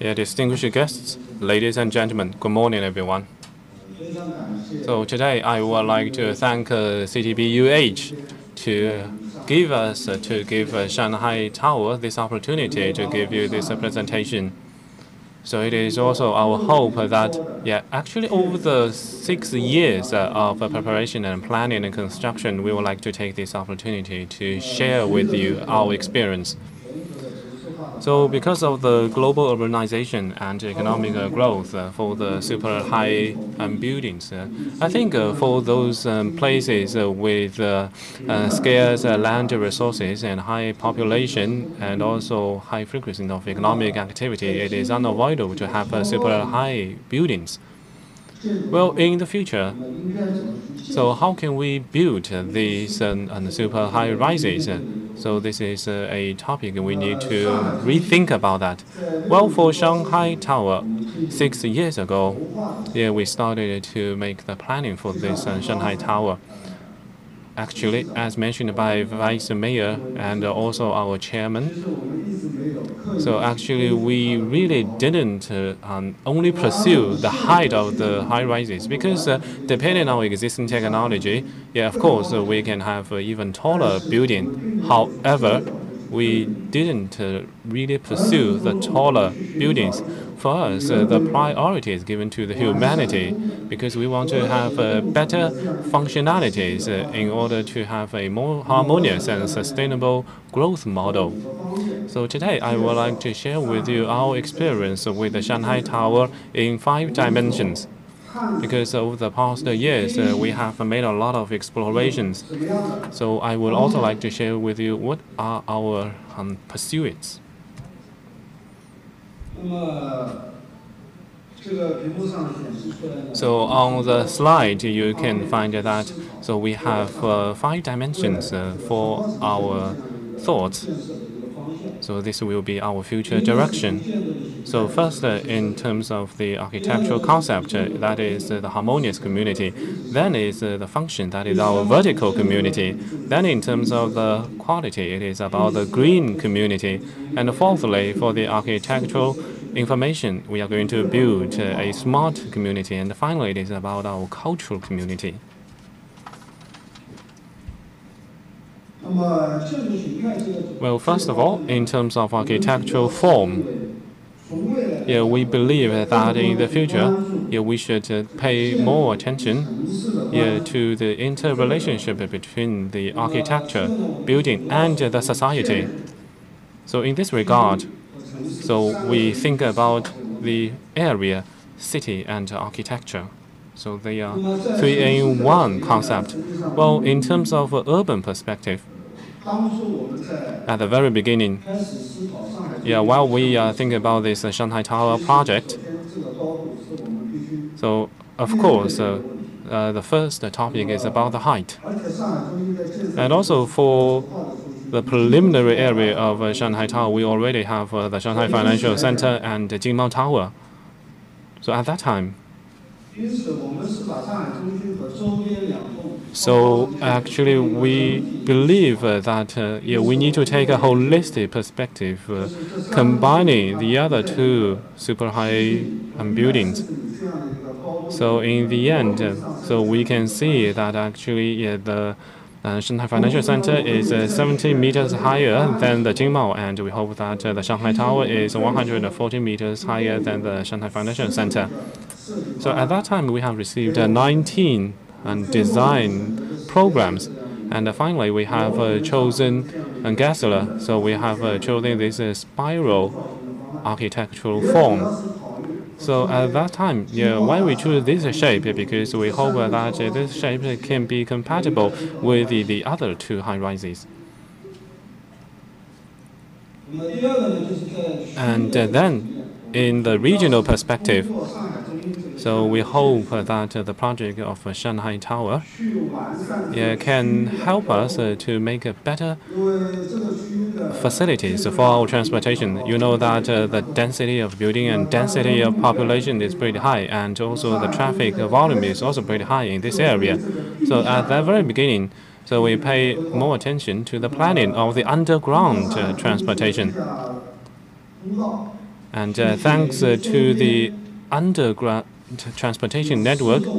Yeah, distinguished guests, ladies and gentlemen, good morning, everyone. So today I would like to thank uh, CTBUH to give us uh, to give uh, Shanghai Tower this opportunity to give you this uh, presentation. So it is also our hope that, yeah, actually over the six years uh, of uh, preparation and planning and construction, we would like to take this opportunity to share with you our experience. So because of the global urbanization and economic uh, growth uh, for the super high um, buildings, uh, I think for those um, places with scarce land resources and high population and also high frequency of economic activity, it is unavoidable to have super high buildings. Well, in the future, so how can we build these uh, super high rises? So this is uh, a topic we need to rethink about that. Well, for Shanghai Tower, six years ago, yeah, we started to make the planning for this uh, Shanghai Tower. Actually, as mentioned by Vice Mayor and also our chairman, so actually we really didn't uh, um, only pursue the height of the high rises because uh, depending on existing technology, yeah, of course uh, we can have even taller building. However, we didn't really pursue the taller buildings. For us, uh, the priority is given to the humanity because we want to have uh, better functionalities uh, in order to have a more harmonious and sustainable growth model. So today, I would like to share with you our experience with the Shanghai Tower in five dimensions because over the past years, uh, we have made a lot of explorations. So I would also like to share with you what are our um, pursuits. So on the slide, you can find that so we have uh, five dimensions uh, for our thoughts. So this will be our future direction. So first, uh, in terms of the architectural concept, uh, that is uh, the harmonious community. Then is uh, the function, that is our vertical community. Then in terms of the quality, it is about the green community. And fourthly, for the architectural information, we are going to build uh, a smart community. And finally, it is about our cultural community. Well, first of all, in terms of architectural form, yeah, we believe that in the future, yeah, we should uh, pay more attention yeah, to the interrelationship between the architecture, building, and the society. So in this regard, so we think about the area, city, and architecture. So they are three in one concept. Well, in terms of urban perspective, at the very beginning, yeah, while we are thinking about this uh, Shanghai Tower project, so of course, uh, uh, the first topic is about the height. And also for the preliminary area of uh, Shanghai Tower, we already have uh, the Shanghai Financial Center and the Jin Mao Tower. So at that time, so actually, we believe uh, that uh, yeah, we need to take a holistic perspective, uh, combining the other two super high um, buildings. So in the end, uh, so we can see that actually yeah, the uh, Shanghai Financial Center is uh, 70 meters higher than the Jin Mao, and we hope that the Shanghai Tower is 140 meters higher than the Shanghai Financial Center. So at that time, we have received uh, 19 and design programs. And finally, we have uh, chosen Gensler. So we have uh, chosen this uh, spiral architectural form. So at that time, yeah, why we choose this shape? Because we hope that this shape can be compatible with the, the other two high rises. And then, in the regional perspective, so we hope that the project of Shanghai Tower can help us uh, to make better facilities for our transportation. You know that uh, the density of building and density of population is pretty high, and also the traffic volume is also pretty high in this area. So at the very beginning, so we pay more attention to the planning of the underground uh, transportation. And thanks to the underground transportation network,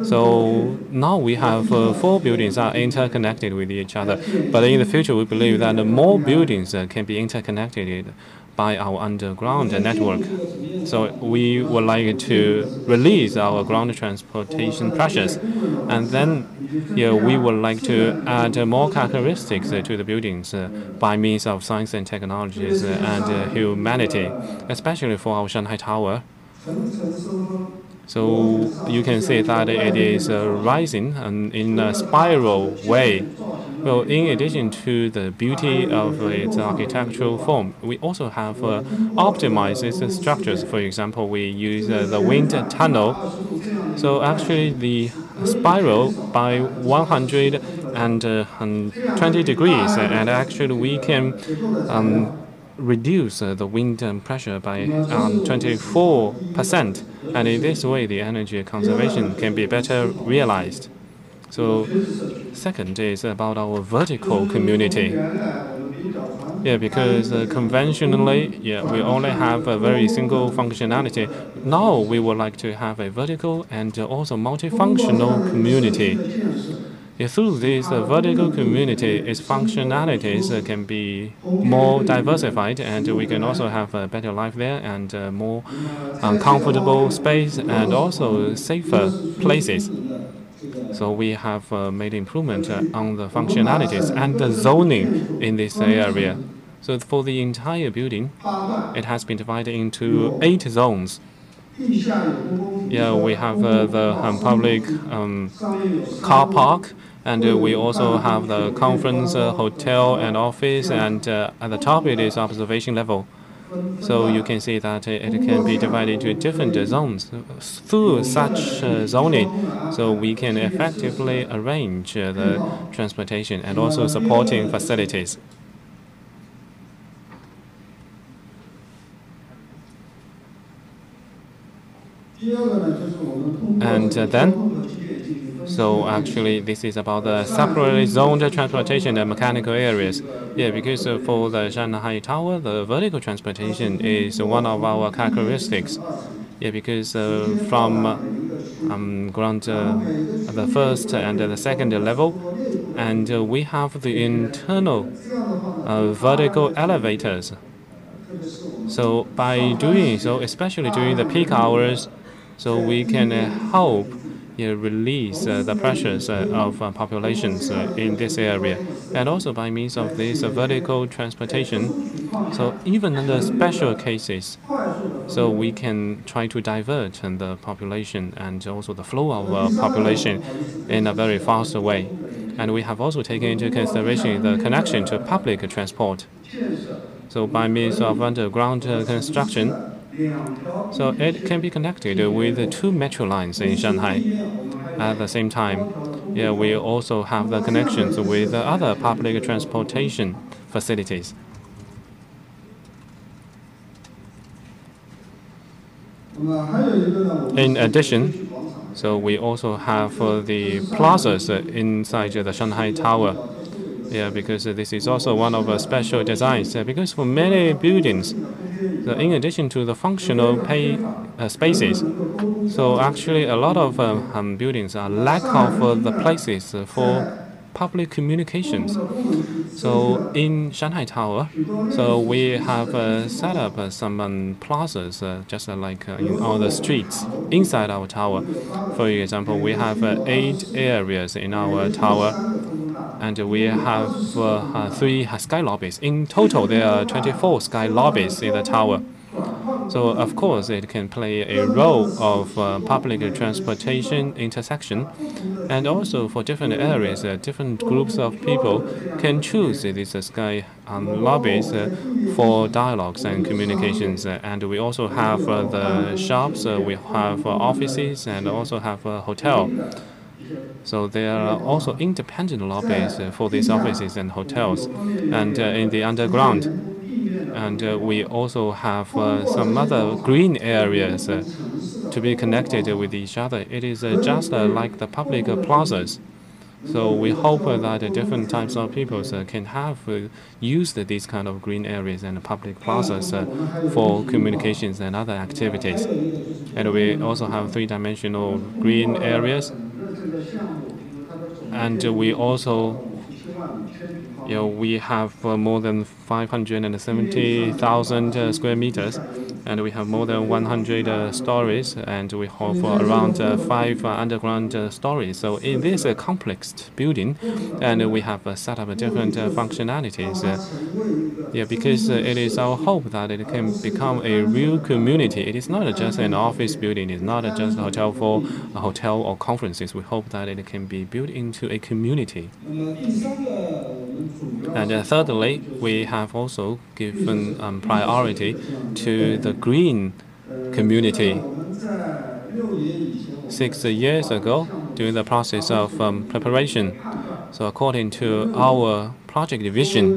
so now we have uh, four buildings that are interconnected with each other. But in the future, we believe that more buildings uh, can be interconnected by our underground network. So we would like to release our ground transportation pressures. And then yeah, we would like to add more characteristics to the buildings uh, by means of science and technologies and uh, humanity, especially for our Shanghai Tower. So you can see that it is uh, rising in a spiral way. Well, in addition to the beauty of its architectural form, we also have uh, optimized its structures. For example, we use uh, the wind tunnel. So actually, the spiral by 120 degrees, and actually we can um, reduce uh, the wind pressure by um, 24%. And in this way, the energy conservation can be better realized. So second is about our vertical community. Yeah, because uh, conventionally, yeah, we only have a very single functionality. Now we would like to have a vertical and also multifunctional community. Through this uh, vertical community, its functionalities uh, can be more diversified, and we can also have a better life there and uh, more um, comfortable space and also safer places. So we have uh, made improvement uh, on the functionalities and the zoning in this area. So for the entire building, it has been divided into eight zones. Yeah, we have uh, the public um, car park, and uh, we also have the conference uh, hotel and office, and at the top it is observation level. So you can see that it can be divided into different zones. Through such uh, zoning, so we can effectively arrange uh, the transportation and also supporting facilities. And uh, then, so actually this is about the separately zoned transportation and mechanical areas. Yeah, because uh, for the Shanghai Tower, the vertical transportation is one of our characteristics. Yeah, because uh, from um, ground, uh, the first and the second level, and uh, we have the internal uh, vertical elevators. So by doing so, especially during the peak hours, so we can help yeah, release uh, the pressures uh, of uh, populations in this area. And also by means of this vertical transportation, so even under special cases, so we can try to divert the population and also the flow of population in a very fast way. And we have also taken into consideration the connection to public transport. So by means of underground construction, so it can be connected with two metro lines in Shanghai. At the same time, yeah, we also have the connections with other public transportation facilities. In addition, so we also have the plazas inside the Shanghai Tower. Yeah, because this is also one of the special designs. because for many buildings, so in addition to the functional pay, uh, spaces, so actually a lot of uh, um, buildings are lack of uh, the places for public communications. So in Shanghai Tower, so we have uh, set up uh, some um, plazas uh, just like in all the streets inside our tower. For example, we have eight areas in our tower and we have uh, uh, three sky lobbies. In total, there are 24 sky lobbies in the tower. So of course, it can play a role of uh, public transportation intersection, and also for different areas, uh, different groups of people can choose these uh, sky um, lobbies uh, for dialogues and communications. and we also have the shops, we have offices, and also have a hotel. So there are also independent lobbies uh, for these offices and hotels, and uh, in the underground. And uh, we also have uh, some other green areas uh, to be connected with each other. It is uh, just like the public plazas. So we hope that different types of people can have used these kind of green areas and public plazas for communications and other activities. And we also have three-dimensional green areas. And we also you know, we have uh, more than 570,000 uh, square meters, and we have more than 100 uh, stories, and we have uh, around uh, five uh, underground stories. So in this complex building, and we have set up different functionalities. yeah, because it is our hope that it can become a real community. It is not just an office building. It's not just a hotel for a hotel or conferences. We hope that it can be built into a community. And uh, thirdly, we have also given um, priority to the green community. Six years ago, during the process of um, preparation, so according to our project division,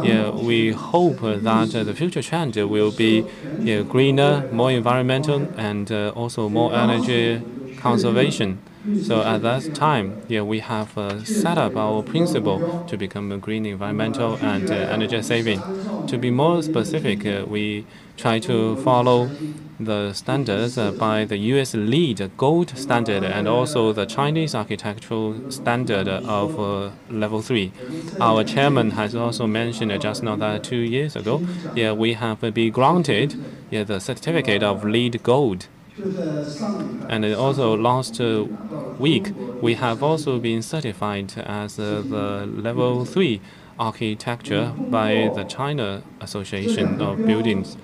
yeah, we hope that uh, the future trend will be yeah, greener, more environmental, and uh, also more energy conservation. So at that time, yeah, we have uh, set up our principle to become a green, environmental, and uh, energy saving. To be more specific, uh, we try to follow the standards uh, by the U.S. LEED Gold standard and also the Chinese architectural standard of uh, level three. Our chairman has also mentioned just now that two years ago, yeah, we have been granted yeah, the certificate of LEED Gold. And also last week, we have also been certified as the level 3 architecture by the China Association of Buildings.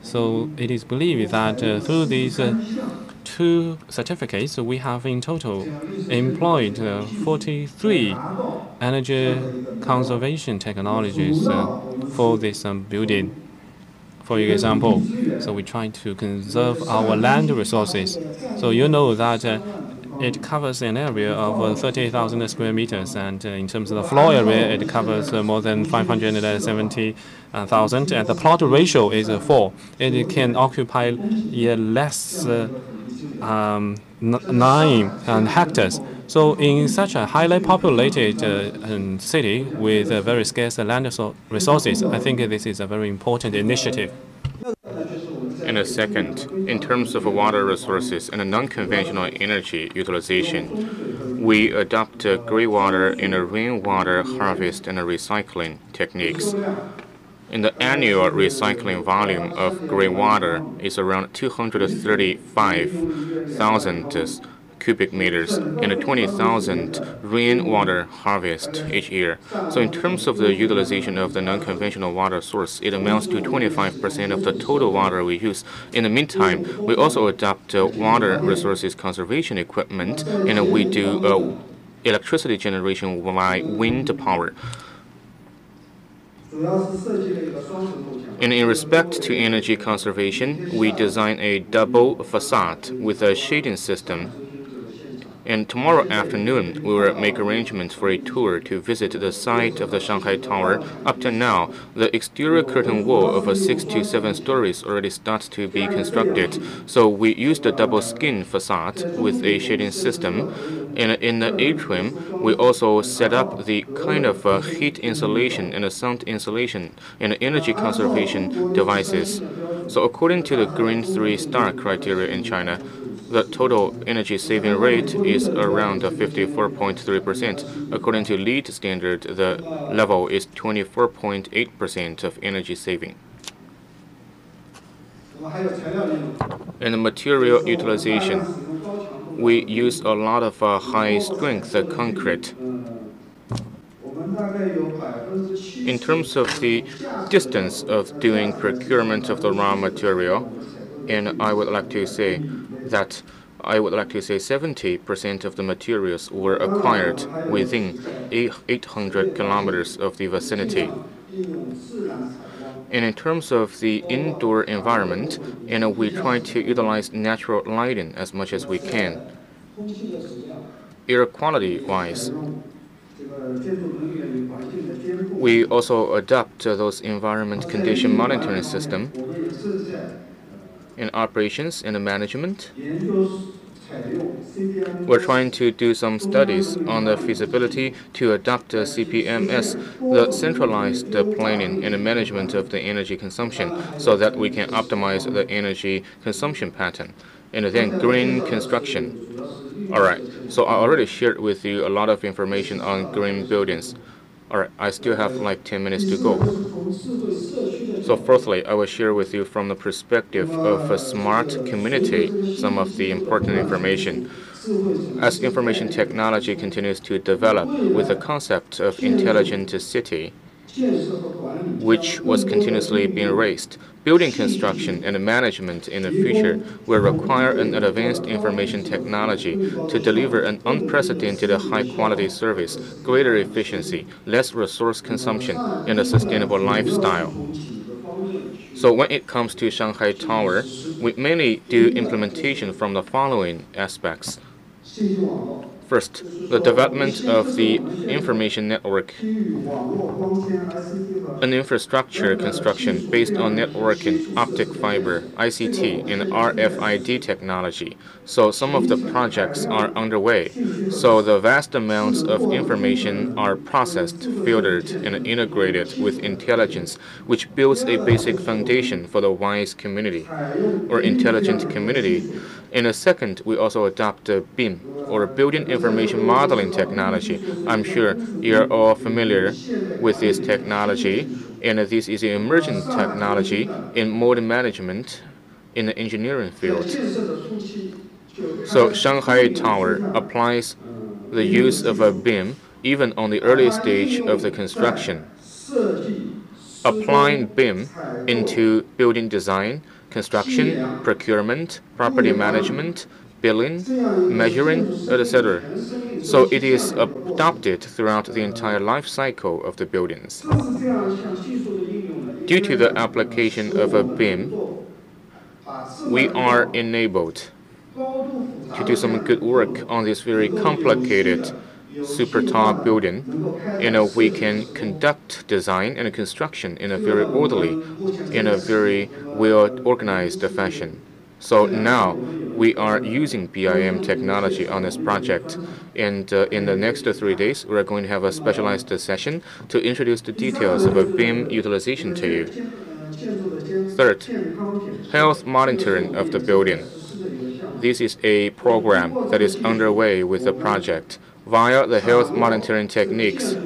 So it is believed that uh, through these uh, two certificates, we have in total employed uh, 43 energy conservation technologies uh, for this um, building for example. So we try to conserve our land resources. So you know that uh, it covers an area of uh, 30,000 square meters, and uh, in terms of the floor area, it covers uh, more than 570,000, and the plot ratio is uh, 4. It can occupy less um, 9 hectares. So in such a highly populated uh, city with uh, very scarce land resources, I think this is a very important initiative. In a second, in terms of water resources and non-conventional energy utilization, we adopt gray water and rainwater harvest and recycling techniques. And the annual recycling volume of gray water is around 235,000 cubic meters and 20,000 rainwater harvest each year. So in terms of the utilization of the non-conventional water source, it amounts to 25% of the total water we use. In the meantime, we also adopt uh, water resources conservation equipment and we do uh, electricity generation by wind power. And in respect to energy conservation, we design a double facade with a shading system and tomorrow afternoon, we will make arrangements for a tour to visit the site of the Shanghai Tower. Up to now, the exterior curtain wall of a six to seven stories already starts to be constructed. So we used a double skin facade with a shading system. And in the atrium, we also set up the kind of uh, heat insulation and sound insulation and energy conservation devices. So according to the Green 3 Star criteria in China, the total energy saving rate is around 54.3%. According to LEED standard, the level is 24.8% of energy saving. And material utilization, we use a lot of uh, high strength concrete. In terms of the distance of doing procurement of the raw material, and I would like to say that I would like to say 70% of the materials were acquired within 800 kilometers of the vicinity. And in terms of the indoor environment, you know, we try to utilize natural lighting as much as we can. Air quality wise, we also adopt those environment condition monitoring system in operations and management. we're trying to do some studies on the feasibility to adopt CPMS, the centralized planning and management of the energy consumption, so that we can optimize the energy consumption pattern. And then green construction. All right, so I already shared with you a lot of information on green buildings. All right, I still have like 10 minutes to go. So firstly, I will share with you from the perspective of a smart community some of the important information. As information technology continues to develop with the concept of intelligent city, which was continuously being raised. Building construction and management in the future will require an advanced information technology to deliver an unprecedented high-quality service, greater efficiency, less resource consumption, and a sustainable lifestyle. So when it comes to Shanghai Tower, we mainly do implementation from the following aspects. First, the development of the information network, an infrastructure construction based on networking, optic fiber, ICT, and RFID technology. So some of the projects are underway. So the vast amounts of information are processed, filtered, and integrated with intelligence, which builds a basic foundation for the wise community or intelligent community. In a second, we also adopt BIM or Building Information Modeling technology. I'm sure you're all familiar with this technology, and this is an emerging technology in modern management in the engineering field. So Shanghai Tower applies the use of a BIM even on the early stage of the construction. Applying BIM into building design, construction, procurement, property management, billing, measuring, etc. So it is adopted throughout the entire life cycle of the buildings. Due to the application of a BIM, we are enabled to do some good work on this very complicated super tall building, you know, we can conduct design and construction in a very orderly, in a very well organized fashion. So now we are using BIM technology on this project. And uh, in the next three days, we're going to have a specialized session to introduce the details of a BIM utilization to you. Third, health monitoring of the building. This is a program that is underway with the project. Via the health monitoring techniques,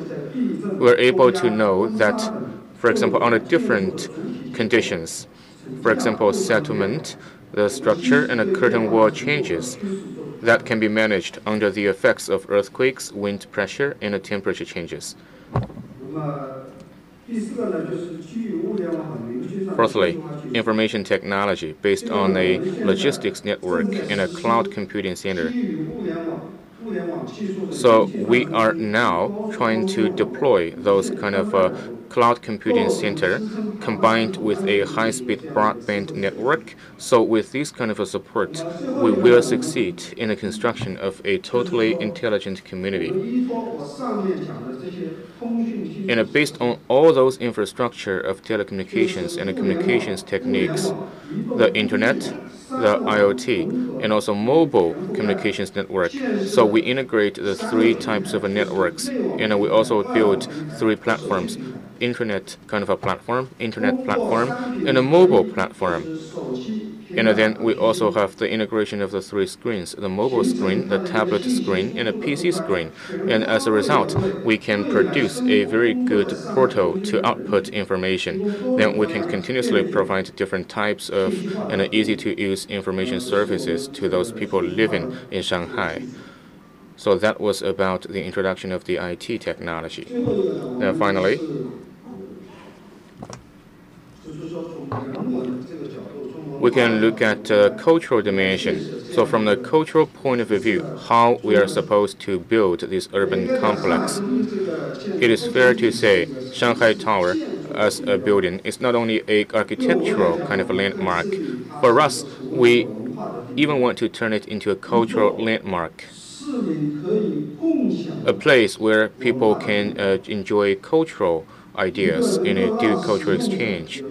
we're able to know that, for example, under different conditions, for example, settlement, the structure and the curtain wall changes that can be managed under the effects of earthquakes, wind pressure, and the temperature changes. Fourthly, information technology based on a logistics network and a cloud computing center. So we are now trying to deploy those kind of uh, cloud computing center combined with a high-speed broadband network. So with this kind of a support, we will succeed in the construction of a totally intelligent community. And based on all those infrastructure of telecommunications and communications techniques, the internet, the IoT, and also mobile communications network. So we integrate the three types of networks, and we also build three platforms internet kind of a platform, internet platform, and a mobile platform. And then we also have the integration of the three screens, the mobile screen, the tablet screen, and a PC screen. And as a result, we can produce a very good portal to output information. Then we can continuously provide different types of and easy-to-use information services to those people living in Shanghai. So that was about the introduction of the IT technology. And finally, we can look at uh, cultural dimension. So from the cultural point of view, how we are supposed to build this urban complex. It is fair to say Shanghai Tower as a building is not only a architectural kind of landmark. For us, we even want to turn it into a cultural landmark. A place where people can uh, enjoy cultural ideas in a do cultural exchange.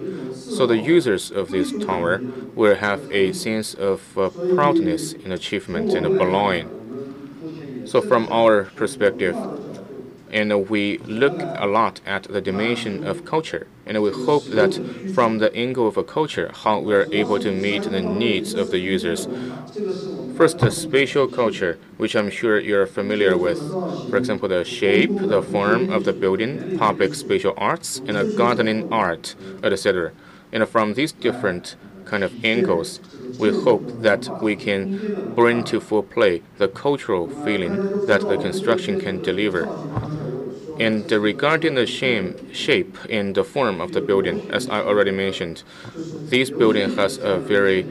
So the users of this tower will have a sense of uh, proudness in achievement and belonging. So from our perspective, and we look a lot at the dimension of culture, and we hope that from the angle of a culture, how we are able to meet the needs of the users. First, the spatial culture, which I'm sure you're familiar with. For example, the shape, the form of the building, public spatial arts, and a gardening art, etc. And from these different kind of angles, we hope that we can bring to full play the cultural feeling that the construction can deliver. And regarding the shape and the form of the building, as I already mentioned, this building has a very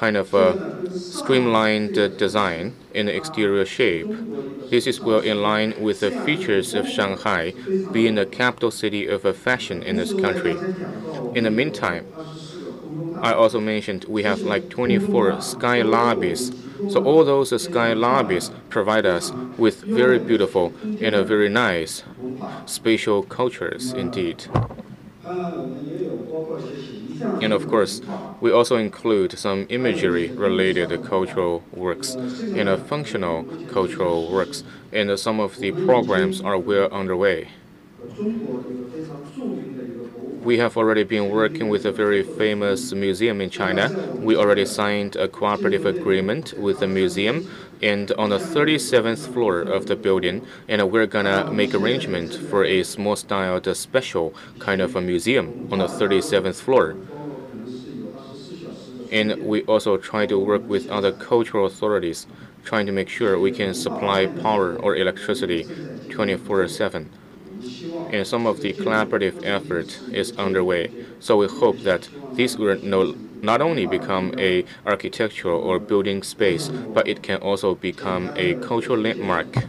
kind of a streamlined design in the exterior shape. This is well in line with the features of Shanghai being the capital city of fashion in this country. In the meantime, I also mentioned we have like 24 sky lobbies. So all those sky lobbies provide us with very beautiful and very nice spatial cultures indeed. And of course, we also include some imagery related cultural works and functional cultural works, and some of the programs are well underway we have already been working with a very famous museum in China. We already signed a cooperative agreement with the museum and on the 37th floor of the building, and we're gonna make arrangement for a small styled special kind of a museum on the 37th floor. And we also try to work with other cultural authorities, trying to make sure we can supply power or electricity 24 7 and some of the collaborative effort is underway. So we hope that this will no, not only become a architectural or building space, but it can also become a cultural landmark.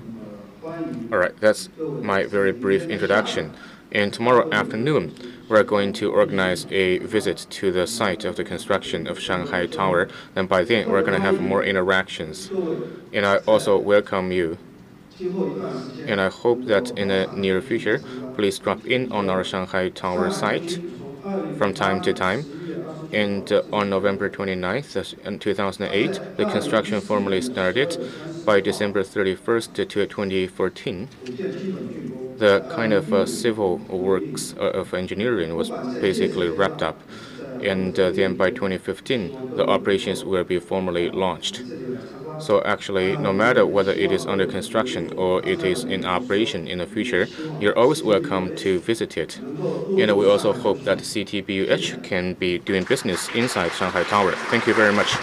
All right, that's my very brief introduction. And tomorrow afternoon, we're going to organize a visit to the site of the construction of Shanghai Tower. And by then, we're going to have more interactions. And I also welcome you and I hope that in the near future, please drop in on our Shanghai Tower site from time to time. And uh, on November 29th, uh, 2008, the construction formally started. By December 31st to 2014, the kind of uh, civil works uh, of engineering was basically wrapped up. And uh, then by 2015, the operations will be formally launched. So actually, no matter whether it is under construction or it is in operation in the future, you're always welcome to visit it. And we also hope that CTBUH can be doing business inside Shanghai Tower. Thank you very much.